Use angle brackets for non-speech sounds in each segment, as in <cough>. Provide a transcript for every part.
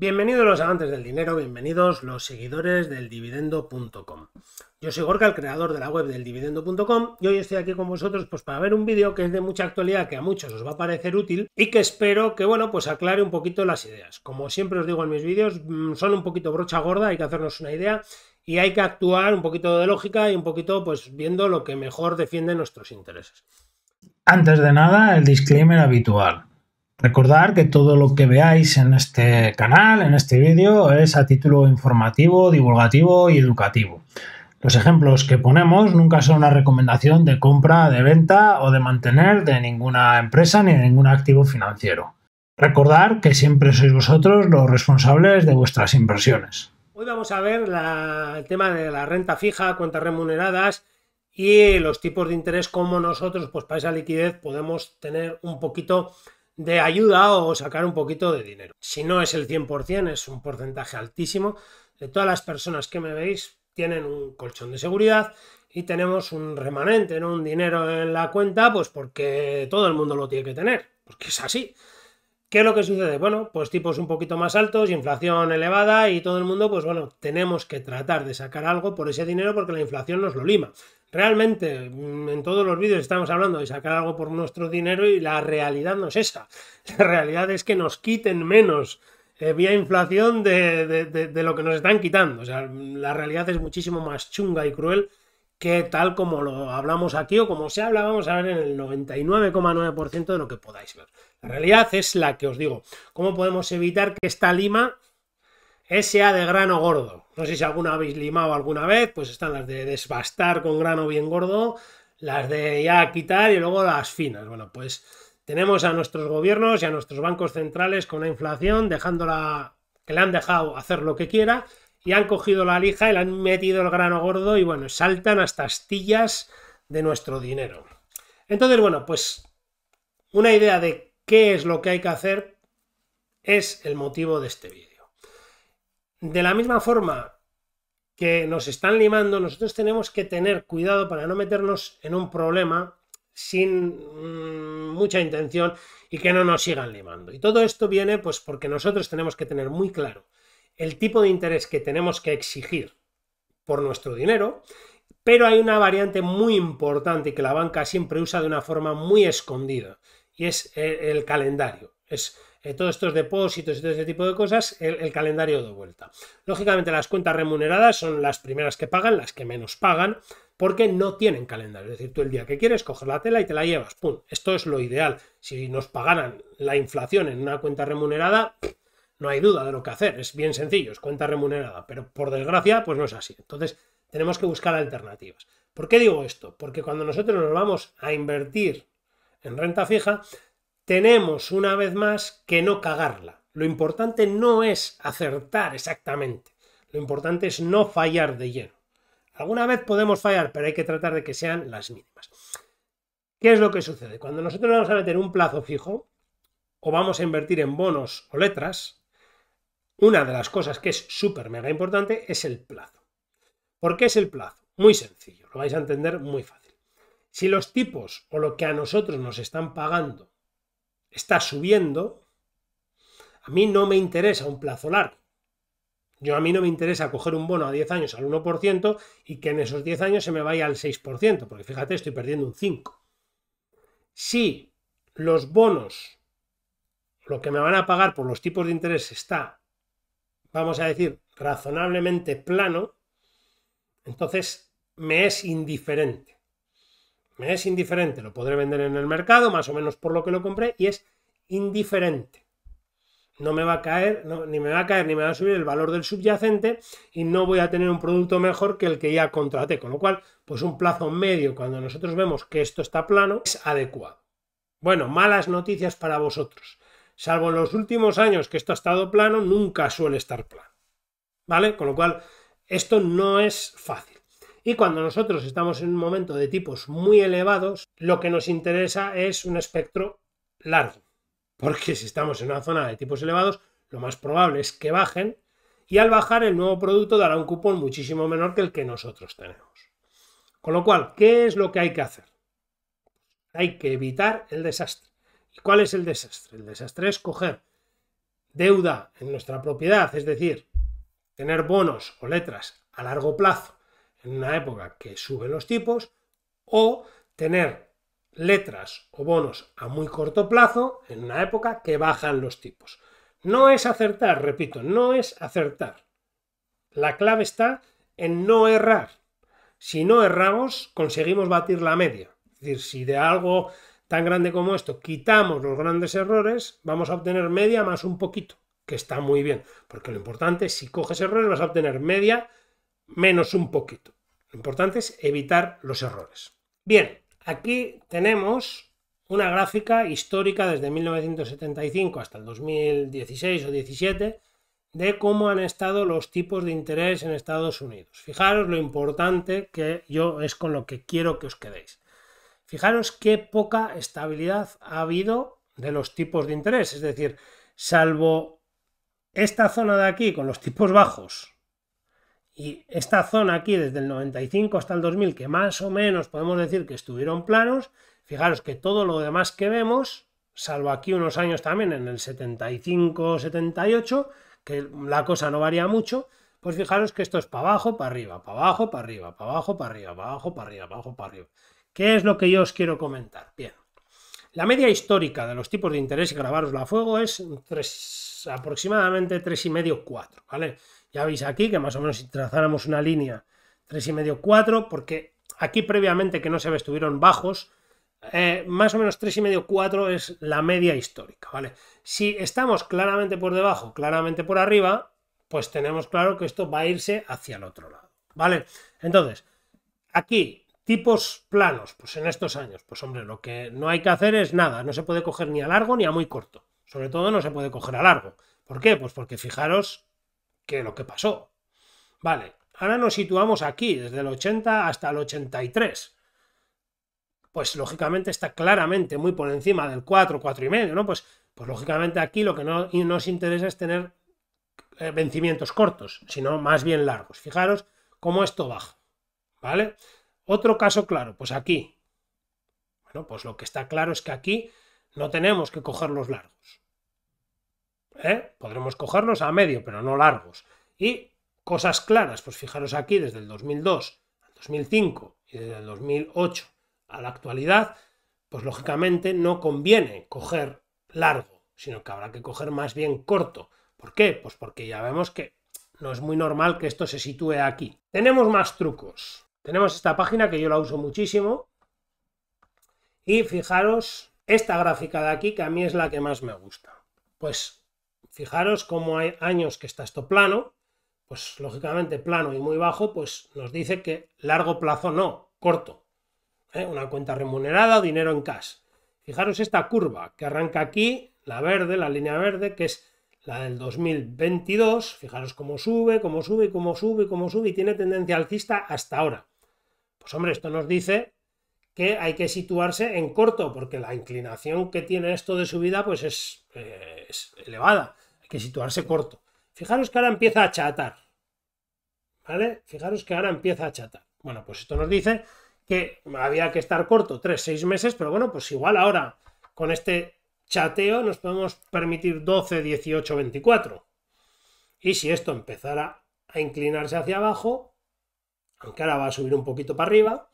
Bienvenidos los amantes del dinero, bienvenidos los seguidores del dividendo.com. Yo soy Gorka, el creador de la web del dividendo.com y hoy estoy aquí con vosotros pues para ver un vídeo que es de mucha actualidad que a muchos os va a parecer útil y que espero que bueno pues aclare un poquito las ideas. Como siempre os digo en mis vídeos, mm, son un poquito brocha gorda, hay que hacernos una idea y hay que actuar un poquito de lógica y un poquito pues viendo lo que mejor defiende nuestros intereses. Antes de nada, el disclaimer habitual. Recordar que todo lo que veáis en este canal, en este vídeo, es a título informativo, divulgativo y educativo. Los ejemplos que ponemos nunca son una recomendación de compra, de venta o de mantener de ninguna empresa ni de ningún activo financiero. Recordar que siempre sois vosotros los responsables de vuestras inversiones. Hoy vamos a ver el tema de la renta fija, cuentas remuneradas y los tipos de interés, como nosotros, pues para esa liquidez podemos tener un poquito de ayuda o sacar un poquito de dinero. Si no es el 100%, es un porcentaje altísimo. De todas las personas que me veis, tienen un colchón de seguridad y tenemos un remanente, ¿no? un dinero en la cuenta, pues porque todo el mundo lo tiene que tener, porque es así. ¿Qué es lo que sucede? Bueno, pues tipos un poquito más altos, inflación elevada y todo el mundo, pues bueno, tenemos que tratar de sacar algo por ese dinero porque la inflación nos lo lima. Realmente, mm, en todos los vídeos estamos hablando de sacar algo por nuestro dinero y la realidad no es esa. <laughs> La realidad es que nos quiten menos eh, vía inflación de, lo que nos están quitando. O sea, la realidad es muchísimo más chunga y cruel que tal como lo hablamos aquí o como se habla, vamos a ver en el 99,9% de lo que podáis ver. La realidad es la que os digo. ¿Cómo podemos evitar que esta lima sea de grano gordo. No sé si alguna habéis limado alguna vez, pues están las de desbastar con grano bien gordo, las de ya quitar y luego las finas. Bueno, pues tenemos a nuestros gobiernos y a nuestros bancos centrales con la inflación dejándola que le han dejado hacer lo que quiera y han cogido la lija y le han metido el grano gordo y bueno, saltan hasta astillas de nuestro dinero. Entonces, bueno, pues una idea de qué es lo que hay que hacer es el motivo de este vídeo. De la misma forma que nos están limando, nosotros tenemos que tener cuidado para no meternos en un problema sin mm, mucha intención y que no nos sigan limando. Y todo esto viene pues porque nosotros tenemos que tener muy claro el tipo de interés que tenemos que exigir por nuestro dinero, pero hay una variante muy importante que la banca siempre usa de una forma muy escondida y es el calendario. Es eh, todos estos depósitos y todo ese tipo de cosas, el, calendario de vuelta. Lógicamente las cuentas remuneradas son las primeras que pagan, las que menos pagan, porque no tienen calendario. Es decir, tú el día que quieres coges la tela y te la llevas. ¡Pum! Esto es lo ideal. Si nos pagaran la inflación en una cuenta remunerada, no hay duda de lo que hacer. Es bien sencillo, es cuenta remunerada. Pero por desgracia, pues no es así. Entonces, tenemos que buscar alternativas. ¿Por qué digo esto? Porque cuando nosotros nos vamos a invertir en renta fija, tenemos una vez más que no cagarla. Lo importante no es acertar exactamente, lo importante es no fallar de lleno. Alguna vez podemos fallar, pero hay que tratar de que sean las mínimas. ¿Qué es lo que sucede? Cuando nosotros vamos a meter un plazo fijo o vamos a invertir en bonos o letras, una de las cosas que es súper mega importante es el plazo. ¿Por qué es el plazo? Muy sencillo, lo vais a entender muy fácil. Si los tipos o lo que a nosotros nos están pagando está subiendo, a mí no me interesa un plazo largo. Yo a mí no me interesa coger un bono a 10 años al 1% y que en esos 10 años se me vaya al 6%, porque fíjate, estoy perdiendo un 5%. Si los bonos, lo que me van a pagar por los tipos de interés está, vamos a decir, razonablemente plano, entonces me es indiferente. Me es indiferente, lo podré vender en el mercado, más o menos por lo que lo compré, y es indiferente. No me va a caer, ni me va a caer, ni me va a subir el valor del subyacente y no voy a tener un producto mejor que el que ya contraté. Con lo cual, pues un plazo medio, cuando nosotros vemos que esto está plano, es adecuado. Bueno, malas noticias para vosotros. Salvo en los últimos años que esto ha estado plano, nunca suele estar plano. ¿Vale? Con lo cual, esto no es fácil. Y cuando nosotros estamos en un momento de tipos muy elevados, lo que nos interesa es un espectro largo. Porque si estamos en una zona de tipos elevados, lo más probable es que bajen y al bajar el nuevo producto dará un cupón muchísimo menor que el que nosotros tenemos. Con lo cual, ¿qué es lo que hay que hacer? Hay que evitar el desastre. ¿Y cuál es el desastre? El desastre es coger deuda en nuestra propiedad, es decir, tener bonos o letras a largo plazo en una época que suben los tipos, o tener letras o bonos a muy corto plazo en una época que bajan los tipos. No es acertar, repito, no es acertar. La clave está en no errar. Si no erramos, conseguimos batir la media. Es decir, si de algo tan grande como esto quitamos los grandes errores, vamos a obtener media más un poquito, que está muy bien. Porque lo importante es, si coges errores, vas a obtener media menos un poquito. Lo importante es evitar los errores. Bien, aquí tenemos una gráfica histórica desde 1975 hasta el 2016 o 17 de cómo han estado los tipos de interés en Estados Unidos. Fijaros lo importante que yo es con lo que quiero que os quedéis. Fijaros qué poca estabilidad ha habido de los tipos de interés, es decir, salvo esta zona de aquí con los tipos bajos y esta zona aquí desde el 95 hasta el 2000 que más o menos podemos decir que estuvieron planos, fijaros que todo lo demás que vemos, salvo aquí unos años también en el 75-78, que la cosa no varía mucho, pues fijaros que esto es para abajo, para arriba, para abajo, para arriba, para abajo, para arriba, para abajo, para arriba, para abajo, para arriba. ¿Qué es lo que yo os quiero comentar? Bien. La media histórica de los tipos de interés y grabarosla a fuego es aproximadamente 3,5-4, ¿vale? Ya veis aquí que más o menos si trazáramos una línea 3,5-4, porque aquí previamente que no se ve estuvieron bajos, eh, más o menos 3,5-4 es la media histórica, ¿vale? Si estamos claramente por debajo, claramente por arriba, pues tenemos claro que esto va a irse hacia el otro lado, ¿vale? Entonces, aquí, tipos planos, pues en estos años, pues hombre, lo que no hay que hacer es nada, no se puede coger ni a largo ni a muy corto, sobre todo no se puede coger a largo. ¿Por qué? Pues porque fijaros que lo que pasó. Vale, ahora nos situamos aquí, desde el 80 hasta el 83 pues lógicamente está claramente muy por encima del 4, 4 y medio, ¿no? Pues, pues lógicamente aquí lo que no nos interesa es tener eh, vencimientos cortos, sino más bien largos. Fijaros cómo esto baja, ¿vale? Otro caso claro, pues aquí. Bueno, pues lo que está claro es que aquí no tenemos que coger los largos. ¿eh? Podremos cogerlos a medio, pero no largos. Y cosas claras, pues fijaros aquí desde el 2002 al 2005 y desde el 2008 a la actualidad, pues lógicamente no conviene coger largo, sino que habrá que coger más bien corto. ¿Por qué? Pues porque ya vemos que no es muy normal que esto se sitúe aquí. Tenemos más trucos. Tenemos esta página que yo la uso muchísimo. Y fijaros esta gráfica de aquí que a mí es la que más me gusta. Pues fijaros cómo hay años que está esto plano, pues lógicamente plano y muy bajo, pues nos dice que largo plazo no, corto. ¿eh? una cuenta remunerada o dinero en cash. Fijaros esta curva que arranca aquí, la verde, la línea verde, que es la del 2022. Fijaros cómo sube, cómo sube, cómo sube, cómo sube y tiene tendencia alcista hasta ahora. Pues hombre, esto nos dice que hay que situarse en corto, porque la inclinación que tiene esto de subida pues es, eh, es elevada. Hay que situarse corto. Fijaros que ahora empieza a chatar. ¿Vale? Fijaros que ahora empieza a chatar. Bueno, pues esto nos dice que había que estar corto 3, 6 meses, pero bueno, pues igual ahora con este chateo nos podemos permitir 12, 18, 24. Y si esto empezara a inclinarse hacia abajo, aunque ahora va a subir un poquito para arriba,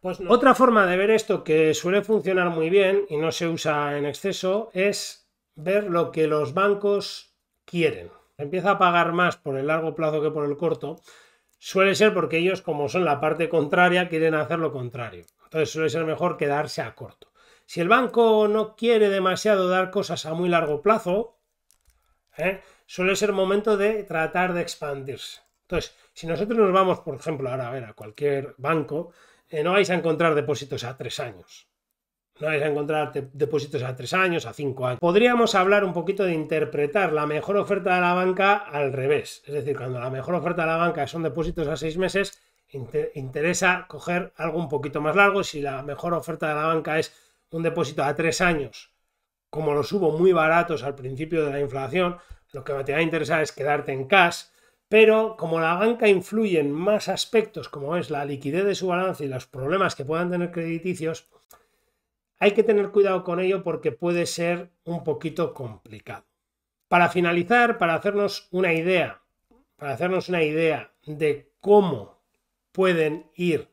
pues Otra forma de ver esto que suele funcionar muy bien y no se usa en exceso es ver lo que los bancos quieren. Empieza a pagar más por el largo plazo que por el corto, suele ser porque ellos, como son la parte contraria, quieren hacer lo contrario. Entonces suele ser mejor quedarse a corto. Si el banco no quiere demasiado dar cosas a muy largo plazo, ¿eh? suele ser momento de tratar de expandirse. Entonces, si nosotros nos vamos, por ejemplo, ahora a ver a cualquier banco, eh, no vais a encontrar depósitos a tres años. No vais a encontrar depósitos a tres años, a cinco años. Podríamos hablar un poquito de interpretar la mejor oferta de la banca al revés. Es decir, cuando la mejor oferta de la banca son depósitos a seis meses, interesa coger algo un poquito más largo. Si la mejor oferta de la banca es un depósito a tres años, como los hubo muy baratos al principio de la inflación, lo que te va a interesar es quedarte en cash. Pero como la banca influye en más aspectos, como es la liquidez de su balance y los problemas que puedan tener crediticios, hay que tener cuidado con ello porque puede ser un poquito complicado. Para finalizar, para hacernos una idea, para hacernos una idea de cómo pueden ir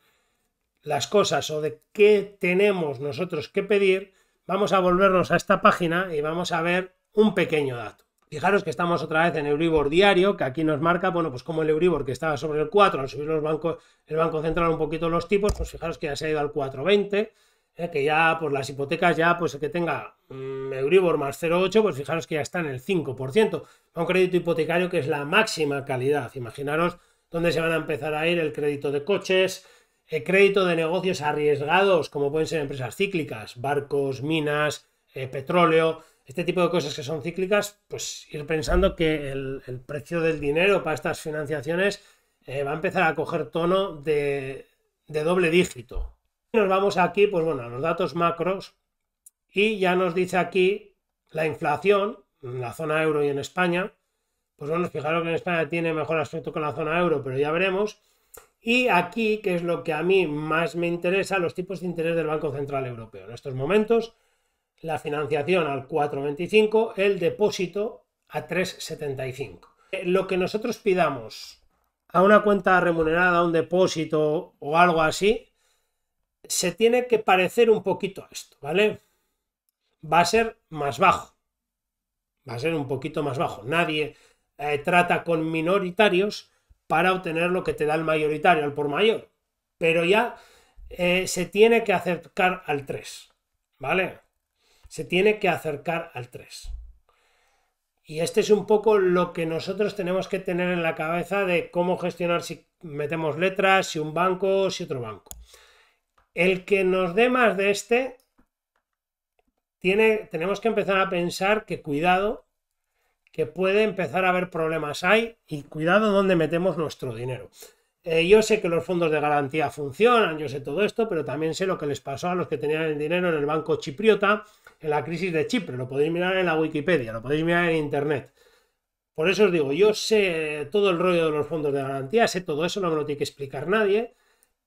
las cosas o de qué tenemos nosotros que pedir, vamos a volvernos a esta página y vamos a ver un pequeño dato. Fijaros que estamos otra vez en Euribor diario, que aquí nos marca, bueno, pues como el Euribor que estaba sobre el 4, al subir los bancos, el Banco Central un poquito los tipos, pues fijaros que ya se ha ido al 4,20, eh, que ya, pues las hipotecas ya, pues que tenga mm, Euribor más 0,8, pues fijaros que ya está en el 5%. Un crédito hipotecario que es la máxima calidad. Imaginaros dónde se van a empezar a ir el crédito de coches, el crédito de negocios arriesgados, como pueden ser empresas cíclicas, barcos, minas, eh, petróleo, este tipo de cosas que son cíclicas, pues ir pensando que el, precio del dinero para estas financiaciones eh, va a empezar a coger tono de, de doble dígito. Nos vamos aquí, pues bueno, a los datos macros y ya nos dice aquí la inflación en la zona euro y en España. Pues bueno, fijaros que en España tiene mejor aspecto en la zona euro, pero ya veremos. Y aquí, que es lo que a mí más me interesa, los tipos de interés del Banco Central Europeo. En estos momentos, la financiación al 4,25, el depósito a 3,75. Eh, lo que nosotros pidamos a una cuenta remunerada, a un depósito o algo así, se tiene que parecer un poquito a esto, ¿vale? Va a ser más bajo. Va a ser un poquito más bajo. Nadie eh, trata con minoritarios para obtener lo que te da el mayoritario, el por mayor. Pero ya eh, se tiene que acercar al 3, ¿vale? Se tiene que acercar al 3. Y este es un poco lo que nosotros tenemos que tener en la cabeza de cómo gestionar si metemos letras, si un banco, si otro banco. El que nos dé más de este, tiene, tenemos que empezar a pensar que cuidado, que puede empezar a haber problemas ahí y cuidado donde metemos nuestro dinero. Eh, yo sé que los fondos de garantía funcionan, yo sé todo esto, pero también sé lo que les pasó a los que tenían el dinero en el banco chipriota en la crisis de Chipre. Lo podéis mirar en la Wikipedia, lo podéis mirar en Internet. Por eso os digo, yo sé todo el rollo de los fondos de garantía, sé todo eso, no me lo tiene que explicar nadie,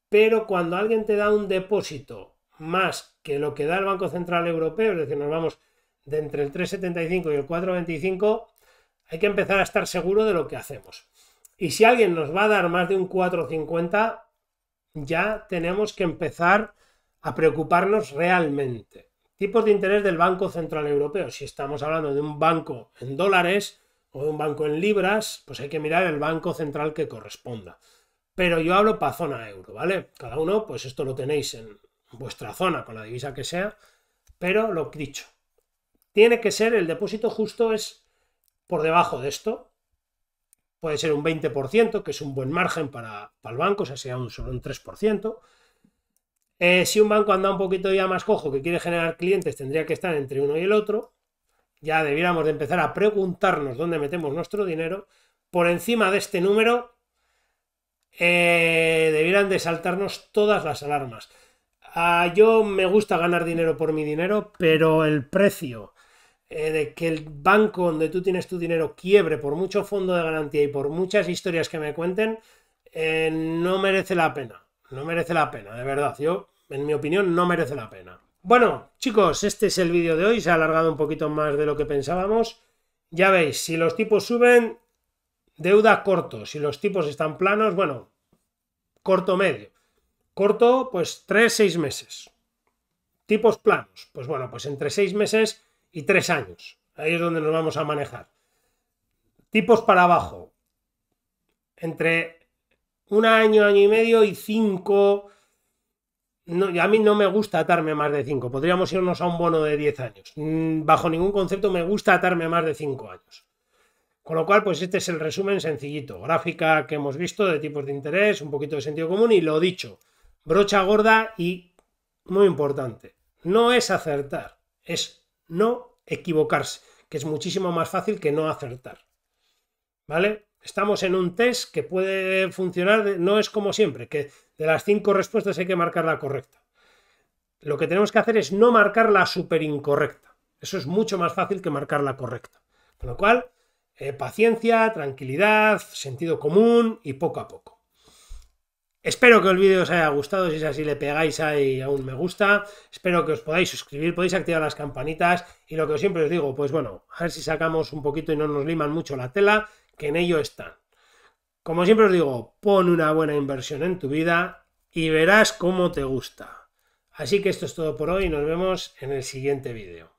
pero cuando alguien te da un depósito más que lo que da el Banco Central Europeo, es decir, nos vamos de entre el 3,75 y el 4,25, hay que empezar a estar seguro de lo que hacemos. Y si alguien nos va a dar más de un 4,50, ya tenemos que empezar a preocuparnos realmente. Tipos de interés del Banco Central Europeo. Si estamos hablando de un banco en dólares o de un banco en libras, pues hay que mirar el banco central que corresponda. Pero yo hablo para zona euro, ¿vale? Cada uno, pues esto lo tenéis en vuestra zona, con la divisa que sea, pero lo dicho, tiene que ser el depósito justo es por debajo de esto. Puede ser un 20%, que es un buen margen para, el banco, o sea, sea un, solo un 3%. Eh, si un banco anda un poquito ya más cojo, que quiere generar clientes, tendría que estar entre uno y el otro. Ya debiéramos de empezar a preguntarnos dónde metemos nuestro dinero. Por encima de este número, eh, debieran de saltarnos todas las alarmas. Ah, yo me gusta ganar dinero por mi dinero, pero el precio eh, de que el banco donde tú tienes tu dinero quiebre por mucho fondo de garantía y por muchas historias que me cuenten, eh, no merece la pena. No merece la pena, de verdad. Yo, en mi opinión, no merece la pena. Bueno, chicos, este es el vídeo de hoy. Se ha alargado un poquito más de lo que pensábamos. Ya veis, si los tipos suben, deuda corto. Si los tipos están planos, bueno, corto medio. Corto, pues 3-6 meses. Tipos planos, pues bueno, pues entre 6 meses y tres años. Ahí es donde nos vamos a manejar. Tipos para abajo. Entre un año, año y medio y cinco. A mí no me gusta atarme más de cinco. Podríamos irnos a un bono de 10 años. Mm, bajo ningún concepto me gusta atarme más de cinco años. Con lo cual, pues este es el resumen sencillito. Gráfica que hemos visto de tipos de interés, un poquito de sentido común y lo dicho. Brocha gorda y muy importante. No es acertar, es no equivocarse, que es muchísimo más fácil que no acertar. ¿Vale? Estamos en un test que puede funcionar, no es como siempre, que de las cinco respuestas hay que marcar la correcta. Lo que tenemos que hacer es no marcar la super incorrecta. Eso es mucho más fácil que marcar la correcta. Con lo cual, eh, paciencia, tranquilidad, sentido común y poco a poco. Espero que el vídeo os haya gustado, si es así le pegáis ahí a un me gusta, espero que os podáis suscribir, podéis activar las campanitas y lo que siempre os digo, pues bueno, a ver si sacamos un poquito y no nos liman mucho la tela, que en ello están. Como siempre os digo, pon una buena inversión en tu vida y verás cómo te gusta. Así que esto es todo por hoy nos vemos en el siguiente vídeo.